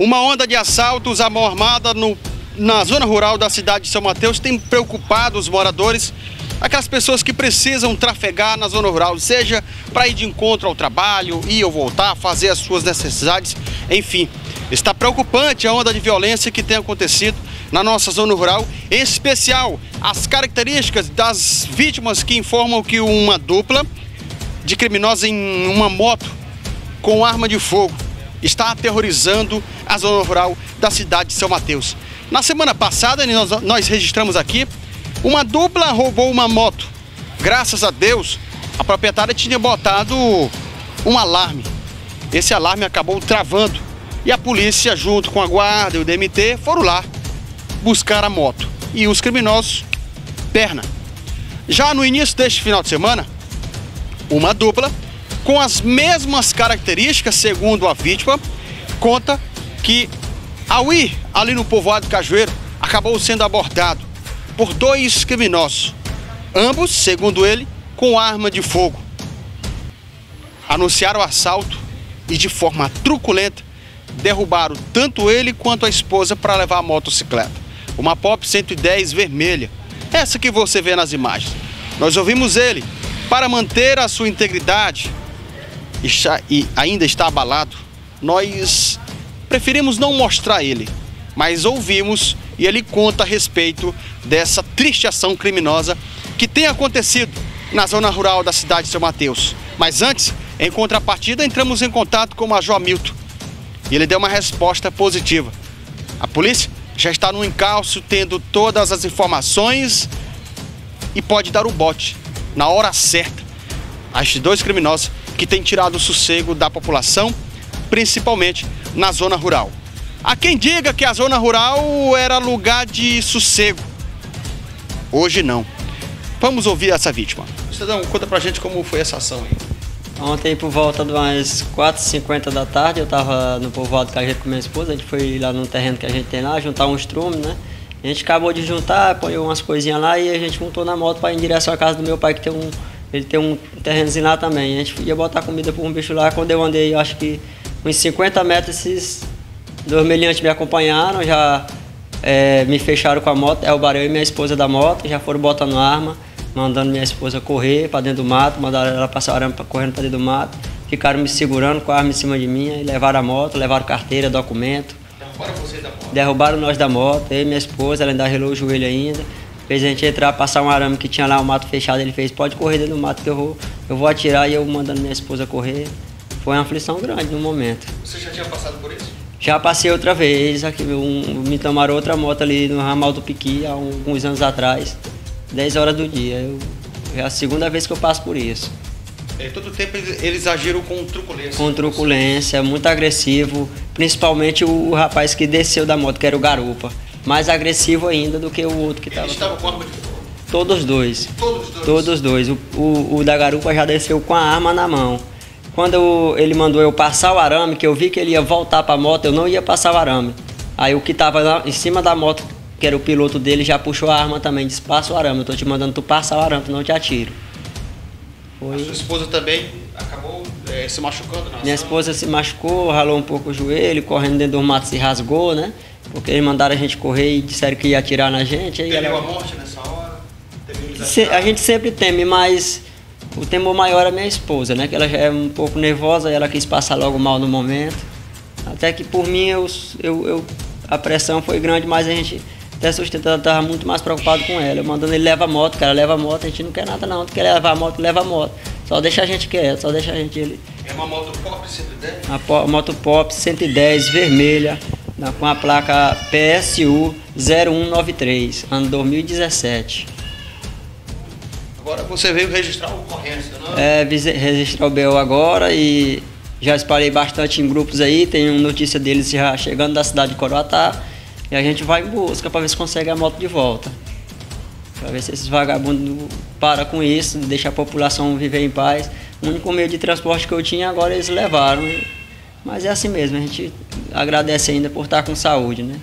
Uma onda de assaltos à mão armada no, na zona rural da cidade de São Mateus tem preocupado os moradores, aquelas pessoas que precisam trafegar na zona rural, seja para ir de encontro ao trabalho, ir ou voltar, fazer as suas necessidades, enfim. Está preocupante a onda de violência que tem acontecido na nossa zona rural, em especial as características das vítimas que informam que uma dupla de criminosos em uma moto com arma de fogo está aterrorizando a zona rural da cidade de São Mateus. Na semana passada, nós, nós registramos aqui, uma dupla roubou uma moto. Graças a Deus, a proprietária tinha botado um alarme. Esse alarme acabou travando e a polícia, junto com a guarda e o DMT, foram lá buscar a moto. E os criminosos, perna. Já no início deste final de semana, uma dupla com as mesmas características, segundo a vítima, conta que ao ir ali no povoado Cajueiro, acabou sendo abordado por dois criminosos, ambos, segundo ele, com arma de fogo. Anunciaram o assalto e de forma truculenta derrubaram tanto ele quanto a esposa para levar a motocicleta. Uma Pop 110 vermelha, essa que você vê nas imagens. Nós ouvimos ele, para manter a sua integridade, e ainda está abalado, nós preferimos não mostrar ele, mas ouvimos e ele conta a respeito dessa triste ação criminosa que tem acontecido na zona rural da cidade de São Mateus. Mas antes, em contrapartida, entramos em contato com o Major Milton e ele deu uma resposta positiva. A polícia já está no encalço, tendo todas as informações e pode dar o bote na hora certa a estes dois criminosos que têm tirado o sossego da população, principalmente na zona rural. Há quem diga que a zona rural era lugar de sossego. Hoje não. Vamos ouvir essa vítima. Cidadão, conta pra gente como foi essa ação aí. Ontem, por volta de umas 4h50 da tarde, eu estava no povoado a com minha esposa. A gente foi lá no terreno que a gente tem lá, juntar uns trumes, né? A gente acabou de juntar, põe umas coisinhas lá e a gente montou na moto para ir em direção à casa do meu pai, que tem um, ele tem um terrenozinho lá também. A gente ia botar comida para um bicho lá. Quando eu andei, acho que uns 50 metros, esses dois meliantes me acompanharam, já é, me fecharam com a moto, derrubaram eu e minha esposa da moto, já foram botando arma, mandando minha esposa correr para dentro do mato, mandaram ela passar arame correndo para dentro do mato. Ficaram me segurando com a arma em cima de mim, e levaram a moto, levaram carteira, documento. Derrubaram você da moto? Derrubaram nós da moto, eu e minha esposa, ela ainda relou o joelho ainda fez a gente entrar, passar um arame que tinha lá, o um mato fechado, ele fez, pode correr dentro do mato que eu vou, eu vou atirar e eu mandando minha esposa correr. Foi uma aflição grande no momento. Você já tinha passado por isso? Já passei outra vez, aqui um, me tomaram outra moto ali no ramal do Piqui, há alguns anos atrás, 10 horas do dia. Eu, é a segunda vez que eu passo por isso. É, todo tempo eles agiram com truculência. Com truculência, muito agressivo, principalmente o, o rapaz que desceu da moto, que era o garupa mais agressivo ainda do que o outro que estava. Eles estavam com arma de fogo? Todos dois. Todos dois? Todos dois. O, o, o, da garupa já desceu com a arma na mão. Quando ele mandou eu passar o arame, que eu vi que ele ia voltar para a moto, eu não ia passar o arame. Aí o que estava em cima da moto, que era o piloto dele, já puxou a arma também, disse, passa o arame, eu tô te mandando tu passar o arame, não te atiro. Foi... A sua esposa também acabou é, se machucando na Minha esposa se machucou, ralou um pouco o joelho, correndo dentro do mato se rasgou, né? Porque eles mandaram a gente correr e disseram que ia atirar na gente. Aí ela... a morte nessa hora? Se, a gente sempre teme, mas o temor maior é a minha esposa, né? Que ela já é um pouco nervosa e ela quis passar logo mal no momento. Até que por mim eu, eu, eu a pressão foi grande, mas a gente até sustentando estava muito mais preocupado com ela. Eu mandando ele leva a moto, cara, leva a moto, a gente não quer nada não, tu quer levar a moto, leva a moto. Só deixa a gente quieto, só deixa a gente ele. É uma moto Pop 110? Uma moto Pop 110 vermelha com a placa PSU 0193, ano 2017. Agora você veio registrar a ocorrência, não é? É, registrar o BO agora e já espalhei bastante em grupos aí, tem notícia deles já chegando da cidade de Coroatá e a gente vai em busca para ver se consegue a moto de volta. Para ver se esses vagabundos param com isso, deixa a população viver em paz. O único meio de transporte que eu tinha agora eles levaram. Mas é assim mesmo, a gente agradece ainda por estar com saúde, né?